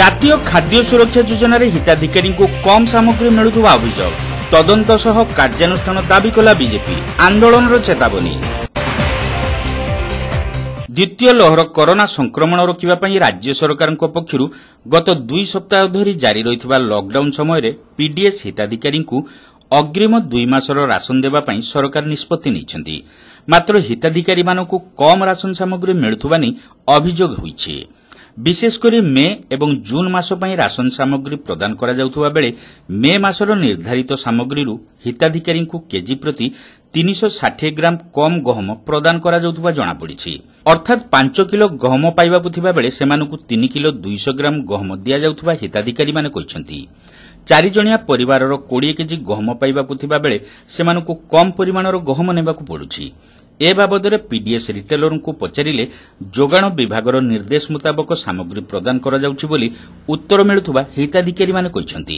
জাতীয় খাদ্য সুরক্ষা যোজনার হিতাধিকারী কম সামগ্রী মিলুবা অভিযোগ তদন্ত সহ কার্যানুষ্ঠান দাবি কলা বিজেপি আন্দোলনর চেতাবনী দ্বিতীয় লহর করোনা সংক্রমণ রোকিবা রাজ্য সরকারଙ୍କ পক্ষ গত দুই সপ্তাহ ধরি জারি রয়েছে লকডাউন সময় পিডিএস হিতাধিকারী অগ্রিম দুই মাসর রাশন দেওয়া সরকার ସରକାର মাত্র হিতাধিকারী ମାତ୍ର ହିତାଧିକାରୀମାନଙ୍କୁ କମ୍ ରାସନ ସାମଗ୍ରୀ ମିଳୁଥିବା ନେଇ ବିଶେଷ କରି ମେ ଏବଂ ଜୁନ୍ ମାସ ପାଇଁ ରାସନ ସାମଗ୍ରୀ ପ୍ରଦାନ କରାଯାଉଥିବା ବେଳେ ମେ ମାସର ନିର୍ଦ୍ଧାରିତ ସାମଗ୍ରୀରୁ ହିତାଧିକାରୀଙ୍କୁ କେଜି ପ୍ରତି ତିନିଶହ ଷାଠିଏ ଗ୍ରାମ କମ୍ ଗହମ ପ୍ରଦାନ କରାଯାଉଥିବା ଜଣାପଡ଼ିଛି ଅର୍ଥାତ୍ ପାଞ୍ଚ କିଲୋ ଗହମ ପାଇବାକୁ ଥିବାବେଳେ ସେମାନଙ୍କୁ ତିନି କିଲୋ ଦୁଇଶହ ଗ୍ରାମ ଗହମ ଦିଆଯାଉଥିବା ହିତାଧିକାରୀମାନେ କହିଛନ୍ତି ଚାରିଜଣିଆ ପରିବାରର କୋଡ଼ିଏ କେଜି ଗହମ ପାଇବାକୁ ଥିବାବେଳେ ସେମାନଙ୍କୁ କମ୍ ପରିମାଣର ଗହମ ନେବାକୁ ପଡ଼ୁଛି ଏ ବାବଦରେ ପିଡିଏସ୍ ରିଟେଲରଙ୍କୁ ପଚାରିଲେ ଯୋଗାଣ ବିଭାଗର ନିର୍ଦ୍ଦେଶ ମୁତାବକ ସାମଗ୍ରୀ ପ୍ରଦାନ କରାଯାଉଛି ବୋଲି ଉତ୍ତର ମିଳୁଥିବା ହିତାଧିକାରୀମାନେ କହିଛନ୍ତି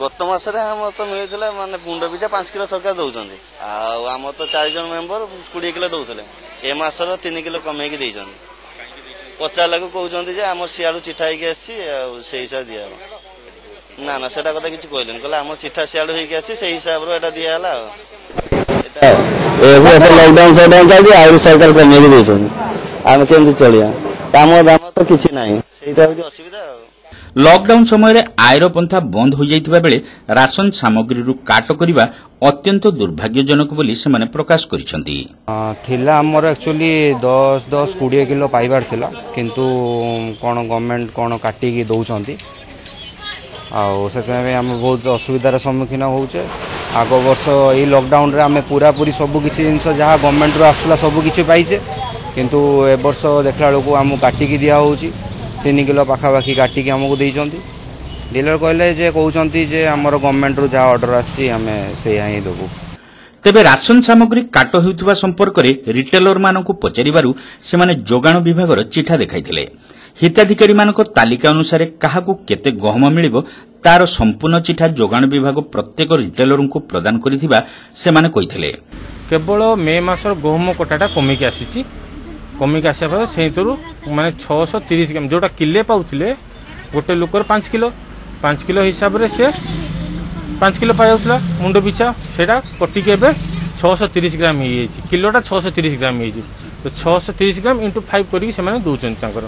ଗତ ମାସରେ ଆମର ତ ମିଳିଥିଲା ମାନେ ମୁଣ୍ଡ ପିଛା ପାଞ୍ଚ କିଲୋ ସରକାର ଦେଉଛନ୍ତି ଆଉ ଆମର ତ ଚାରି ଜଣ ମେମ୍ବର କୋଡ଼ିଏ କିଲୋ ଦେଉଥିଲେ ଏ ମାସର ତିନି କିଲୋ କମେଇକି ଦେଇଛନ୍ତି ପଚାରିଲାକୁ କହୁଛନ୍ତି ଯେ ଆମର ସିଆଡ଼ୁ ଚିଠା ହେଇକି ଆସିଛି ଆଉ ସେଇ ହିସାବରେ ଦିଆହେବ ନା ନା ସେଟା କଥା କିଛି କହିଲେନି କହିଲେ ଆମର ଚିଠା ସିଆଡ଼ୁ ହେଇକି ଆସିଛି ସେଇ ହିସାବରୁ ଏଇଟା ଦିଆହେଲା ଆଉ ଏଇଟା ଏଭଳିଆ ଲକଡାଉନ ସକଡାଉନ ଚାଲିଛି ଆହୁରି ସରକାର କମେଇକି ଦେଉଛନ୍ତି ଆମେ କେମିତି ଚଳିବା କାମ ଦାମ ତ କିଛି ନାହିଁ ସେଇଟା ହେଉଛି ଅସୁବିଧା ଆଉ ଲକଡାଉନ ସମୟରେ ଆୟର ପନ୍ଥା ବନ୍ଦ ହୋଇଯାଇଥିବା ବେଳେ ରାସନ ସାମଗ୍ରୀରୁ କାଟ କରିବା ଅତ୍ୟନ୍ତ ଦୁର୍ଭାଗ୍ୟଜନକ ବୋଲି ସେମାନେ ପ୍ରକାଶ କରିଛନ୍ତି ଥିଲା ଆମର ଆକ୍ଚୁଆଲି ଦଶ ଦଶ କୋଡ଼ିଏ କିଲୋ ପାଇବାର ଥିଲା କିନ୍ତୁ କ'ଣ ଗଭର୍ଣ୍ଣମେଣ୍ଟ କ'ଣ କାଟିକି ଦେଉଛନ୍ତି ଆଉ ସେଥିପାଇଁ ଆମେ ବହୁତ ଅସୁବିଧାର ସମ୍ମୁଖୀନ ହେଉଛେ আগ বর্ষ এই লকডাউনরে আমি পুরাপুরি সবু কিছু জিনিস যা গভর্নমেন্টর আসুলা সবু কিছু পাইছে কিন্তু এবর্ষ দেখলা বেড়ে আমি কাটিকি দিয়া হচ্ছে তিন কিলো পাখাপাখি কাটিকি আমাকে দিয়েছেন ডিলর কহিলেন যে কৌন যে আমার গভর্নমেন্টর যা অর্ডর আসছে আমি সেয়া হি দেবু ତେବେ ରାସନ ସାମଗ୍ରୀ କାଟ ହେଉଥିବା ସମ୍ପର୍କରେ ରିଟେଲରମାନଙ୍କୁ ପଚାରିବାରୁ ସେମାନେ ଯୋଗାଣ ବିଭାଗର ଚିଠା ଦେଖାଇଥିଲେ ହିତାଧିକାରୀମାନଙ୍କ ତାଲିକା ଅନୁସାରେ କାହାକୁ କେତେ ଗହମ ମିଳିବ ତାର ସମ୍ପୂର୍ଣ୍ଣ ଚିଠା ଯୋଗାଣ ବିଭାଗ ପ୍ରତ୍ୟେକ ରିଟେଲରଙ୍କୁ ପ୍ରଦାନ କରିଥିବା ସେମାନେ କହିଥିଲେ କେବଳ ମେ ମାସର ଗହମ କଟାଟା କମିକି ଆସିଛି କମିକି ଆସିବା ପରେ ସେଇଥିରୁ ମାନେ ଛଅଶହ ତିରିଶ ଗ୍ରାମ ଯେଉଁଟା କିଲେ ପାଉଥିଲେ ଗୋଟେ ଲୋକର ପାଞ୍ଚ କିଲୋ ପାଞ୍ଚ କିଲୋ ହିସାବରେ ସେ ପାଞ୍ଚ କିଲୋ ପାଇଯାଉଥିଲା ମୁଣ୍ଡ ପିଛା ସେଇଟା କଟିକି ଏବେ ଛଅଶହ ତିରିଶ ଗ୍ରାମ ହେଇଯାଇଛି କିଲୋଟା ଛଅଶହ ତିରିଶ ଗ୍ରାମ ହେଇଯାଇଛି तो ଛଅଶହ ତିରିଶ ଗ୍ରାମ ଇଣ୍ଟୁ ଫାଇଭ୍ କରିକି ସେମାନେ ଦେଉଛନ୍ତି ତାଙ୍କର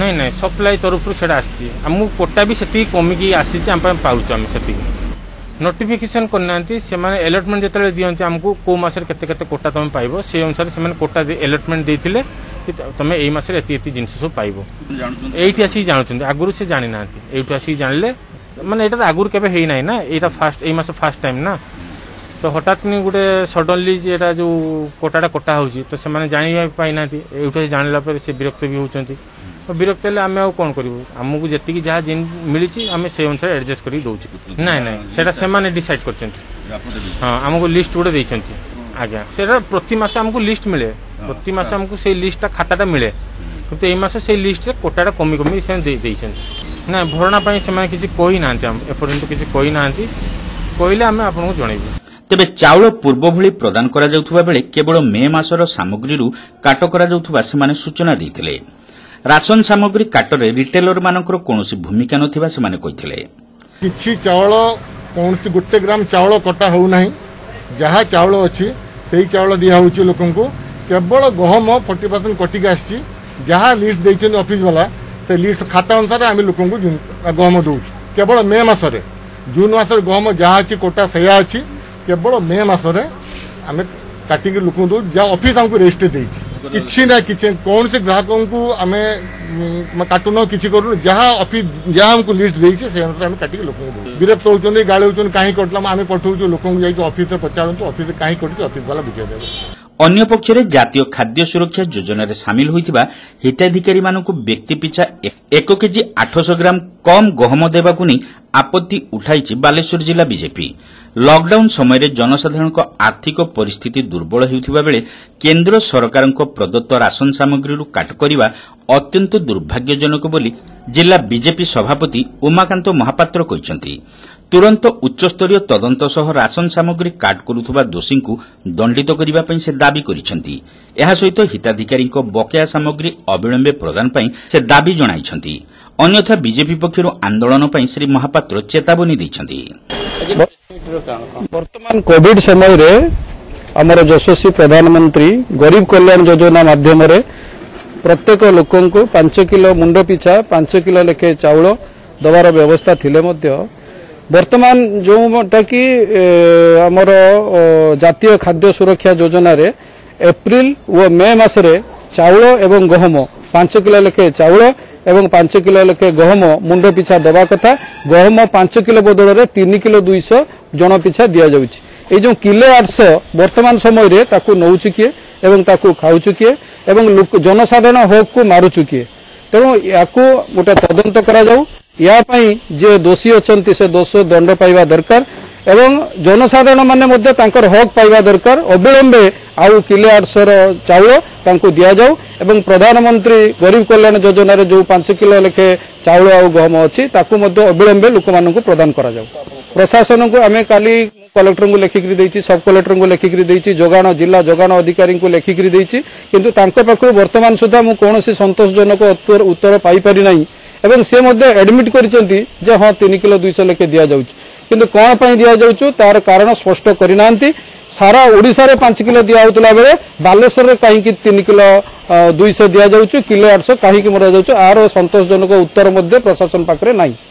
ନାଇଁ ନାଇଁ ସପ୍ଲାଏ ତରଫରୁ ସେଇଟା ଆସିଛି ଆମକୁ କୋଟା ବି ସେତିକି କମିକି ଆସିଛି ଆମ ପାଇଁ ପାଉଛୁ ଆମେ ସେତିକି ନୋଟିଫିକେସନ କରିନାହାନ୍ତି ସେମାନେ ଏଲଟମେଣ୍ଟ ଯେତେବେଳେ ଦିଅନ୍ତି ଆମକୁ କେଉଁ ମାସରେ କେତେ କେତେ କୋଟା ତମେ ପାଇବ ସେଇ ଅନୁସାରେ ସେମାନେ କୋଟା ଏଲଟମେଣ୍ଟ ଦେଇଥିଲେ କି ତମେ ଏଇ ମାସରେ ଏତିକି ଏତିକି ଜିନିଷ ସବୁ ପାଇବ ଏଇଠି ଆସିକି ଜାଣୁଛନ୍ତି ଆଗରୁ ସେ ଜାଣିନାହାନ୍ତି ଏଇଠୁ ଆସିକି ଜାଣିଲେ ମାନେ ଏଇଟା ତ ଆଗରୁ କେବେ ହେଇନାହିଁ ନା ଏଇଟା ଫାଷ୍ଟ ଏଇ ମାସ ଫାଷ୍ଟ ଟାଇମ୍ ନା ତ ହଠାତ୍ କିନି ଗୋଟେ ସଡନଲି ଏଇଟା ଯେଉଁ କଟାଟା କଟା ହେଉଛି ତ ସେମାନେ ଜାଣିବା ପାଇନାହାନ୍ତି ଏଇଠୁ ଜାଣିଲା ପରେ ସେ ବିରକ୍ତ ବି ହେଉଛନ୍ତି ତ ବିରକ୍ତ ହେଲେ ଆମେ ଆଉ କ'ଣ କରିବୁ ଆମକୁ ଯେତିକି ଯାହା ମିଳିଛି ଆମେ ସେଇ ଅନୁସାରେ ଆଡଜଷ୍ଟ କରିକି ଦେଉଛୁ ନାଇଁ ନାଇଁ ସେଇଟା ସେମାନେ ଡିସାଇଡ୍ କରିଛନ୍ତି ହଁ ଆମକୁ ଲିଷ୍ଟ ଗୋଟେ ଦେଇଛନ୍ତି ଆଜ୍ଞା ସେଇଟା ପ୍ରତି ମାସ ଆମକୁ ଲିଷ୍ଟ ମିଳେ ପ୍ରତି ମାସ ଆମକୁ ସେଇ ଲିଷ୍ଟଟା ଖାତାଟା ମିଳେ କିନ୍ତୁ ଏଇ ମାସ ସେଇ ଲିଷ୍ଟରେ କୋଟାଟା କମି କମି ସେମାନେ ଦେଇଛନ୍ତି ନା ଭରଣା ପାଇଁ ସେମାନେ କିଛି କହିନାହାନ୍ତି ଆମ ଏପର୍ଯ୍ୟନ୍ତ କିଛି କହିନାହାନ୍ତି କହିଲେ ଆମେ ଆପଣଙ୍କୁ ଜଣେଇବୁ ତେବେ ଚାଉଳ ପୂର୍ବ ଭଳି ପ୍ରଦାନ କରାଯାଉଥିବା ବେଳେ କେବଳ ମେ ମାସର ସାମଗ୍ରୀରୁ କାଟ କରାଯାଉଥିବା ସେମାନେ ସୂଚନା ଦେଇଥିଲେ ରାସନ ସାମଗ୍ରୀ କାଟରେ ରିଟେଲରମାନଙ୍କର କୌଣସି ଭୂମିକା ନଥିବା ସେମାନେ କହିଥିଲେ କିଛି ଚାଉଳ କୌଣସି ଗୋଟେ ଗ୍ରାମ ଚାଉଳ କଟା ହେଉନାହିଁ ଯାହା ଚାଉଳ ଅଛି ସେହି ଚାଉଳ ଦିଆହେଉଛି ଲୋକଙ୍କୁ କେବଳ ଗହମ ଫର୍ଟି ପରସେଣ୍ଟ କଟିକି ଆସିଛି ଯାହା ଲିଷ୍ଟ ଦେଇଛନ୍ତି ଅଫିସ୍ ବାଲା ସେ ଲିଷ୍ଟ ଖାତା ଅନୁସାରେ ଆମେ ଲୋକଙ୍କୁ ଗହମ ଦେଉଛୁ କେବଳ ମେ ମାସରେ ଜୁନ୍ ମାସରେ ଗହମ ଯାହା ଅଛି କଟା ସେୟା ଅଛି केवल मे मस काटिक लुक जहाँ अफिस रेजिस्ट्री दे किसी ना कि कौन से ग्राहक को आम काटुन किसी करूँ जहाँ अफिस जहाँ लिस्ट देसी से अनुसार काटिक लोक विरक्त होती गाड़ी होती कहीं कटल आम पठाऊ लोक अफिस पचारूँ अफिस कहीं कटी अफिस वाला बुझेदेव ଅନ୍ୟପକ୍ଷରେ ଜାତୀୟ ଖାଦ୍ୟ ସୁରକ୍ଷା ଯୋଜନାରେ ସାମିଲ ହୋଇଥିବା ହିତାଧିକାରୀମାନଙ୍କୁ ବ୍ୟକ୍ତି ପିଛା ଏକ କେଜି ଆଠଶହ ଗ୍ରାମ କମ୍ ଗହମ ଦେବାକୁ ନେଇ ଆପତ୍ତି ଉଠାଇଛି ବାଲେଶ୍ୱର ଜିଲ୍ଲା ବିଜେପି ଲକ୍ଡାଉନ୍ ସମୟରେ ଜନସାଧାରଣଙ୍କ ଆର୍ଥିକ ପରିସ୍ଥିତି ଦୁର୍ବଳ ହେଉଥିବା ବେଳେ କେନ୍ଦ୍ର ସରକାରଙ୍କ ପ୍ରଦତ୍ତ ରାସନ ସାମଗ୍ରୀରୁ କାଟ କରିବା ଅତ୍ୟନ୍ତ ଦୁର୍ଭାଗ୍ୟଜନକ ବୋଲି ଜିଲ୍ଲା ବିଜେପି ସଭାପତି ଉମାକାନ୍ତ ମହାପାତ୍ର କହିଛନ୍ତି ତୁରନ୍ତ ଉଚ୍ଚସ୍ତରୀୟ ତଦନ୍ତ ସହ ରାସନ ସାମଗ୍ରୀ କାଟ୍ କରୁଥିବା ଦୋଷୀଙ୍କୁ ଦଣ୍ଡିତ କରିବା ପାଇଁ ସେ ଦାବି କରିଛନ୍ତି ଏହା ସହିତ ହିତାଧିକାରୀଙ୍କ ବକେୟା ସାମଗ୍ରୀ ଅବିଳମ୍ବେ ପ୍ରଦାନ ପାଇଁ ସେ ଦାବି ଜଣାଇଛନ୍ତି ଅନ୍ୟଥା ବିଜେପି ପକ୍ଷରୁ ଆନ୍ଦୋଳନ ପାଇଁ ଶ୍ରୀ ମହାପାତ୍ର ଚେତାବନୀ ଦେଇଛନ୍ତି ବର୍ତ୍ତମାନ କୋଭିଡ଼ ସମୟରେ ଆମର ଯଶସ୍ୱୀ ପ୍ରଧାନମନ୍ତ୍ରୀ ଗରିବ କଲ୍ୟାଣ ଯୋଜନା ମାଧ୍ୟମରେ প্রত্যেক ଲୋକଙ୍କୁ ପାଞ୍ଚ କିଲୋ ମୁଣ୍ଡ ପିଛା ପାଞ୍ଚ କିଲୋ ଲେଖେ ଚାଉଳ ଦେବାର ବ୍ୟବସ୍ଥା ଥିଲେ ମଧ୍ୟ ବର୍ତ୍ତମାନ ଯେଉଁଟାକି ଆମର ଜାତୀୟ ଖାଦ୍ୟ ସୁରକ୍ଷା ଯୋଜନାରେ ଏପ୍ରିଲ ଓ ମେ ମାସରେ ଚାଉଳ ଏବଂ ଗହମ ପାଞ୍ଚ କିଲୋ ଲେଖେ ଚାଉଳ ଏବଂ ପାଞ୍ଚ କିଲୋ ଲେଖେ ଗହମ ମୁଣ୍ଡ ପିଛା ଦେବା କଥା ଗହମ ପାଞ୍ଚ କିଲୋ ବଦଳରେ ତିନି କିଲୋ ଦୁଇଶହ ଜଣ ପିଛା ଦିଆଯାଉଛି ଏଇ ଯେଉଁ କିଲୋ ଆଠଶହ ବର୍ତ୍ତମାନ ସମୟରେ ତାକୁ ନେଉଛି କିଏ এবং তাকু খাওচুকিয়ে এবং লোক জনসাদারণ হকକୁ মারুচুকিয়ে তেনু ইয়াকু গটা তদন্ত করা যাও ইয়াপাই যে দোষী অচন্তি সে দোষো দণ্ড পাইবা দরকার এবং জনসাদারণ মানে মধ্যে তাকর হক পাইবা দরকার অবীলম্বে আউ ক্লিয়ার সর চাওল তাকু দিয়া যাও এবং প্রধানমন্ত্রী গরিব কল্যাণ যোজনাৰে যে 5 কি โล লেকে চাওল আউ গম অচি তাকু মধ্যে অবীলম্বে লোকমাননক প্রদান করা যাও প্রশাসনକୁ আমি খালি କଲେକ୍ଟରଙ୍କୁ ଲେଖିକରି ଦେଇଛି ସବ୍ କଲେକ୍ଟରଙ୍କୁ ଲେଖିକରି ଦେଇଛି ଯୋଗାଣ ଜିଲ୍ଲା ଯୋଗାଣ ଅଧିକାରୀଙ୍କୁ ଲେଖିକରି ଦେଇଛି କିନ୍ତୁ ତାଙ୍କ ପାଖରୁ ବର୍ତ୍ତମାନ ସୁଦ୍ଧା ମୁଁ କୌଣସି ସନ୍ତୋଷଜନକ ଉତ୍ତର ପାଇପାରି ନାହିଁ ଏବଂ ସେ ମଧ୍ୟ ଆଡମିଟ୍ କରିଛନ୍ତି ଯେ ହଁ ତିନି କିଲୋ ଦୁଇଶହ ଲେଖେ ଦିଆଯାଉଛି କିନ୍ତୁ କ'ଣ ପାଇଁ ଦିଆଯାଉଛୁ ତାର କାରଣ ସ୍ପଷ୍ଟ କରିନାହାନ୍ତି ସାରା ଓଡ଼ିଶାରେ ପାଞ୍ଚ କିଲୋ ଦିଆହେଉଥିଲା ବେଳେ ବାଲେଶ୍ୱରରେ କାହିଁକି ତିନି କିଲୋ ଦୁଇଶହ ଦିଆଯାଉଛି କିଲୋ ଆଠଶହ କାହିଁକି ମରାଯାଉଛି ଆର ସନ୍ତୋଷଜନକ ଉତ୍ତର ମଧ୍ୟ ପ୍ରଶାସନ ପାଖରେ ନାହିଁ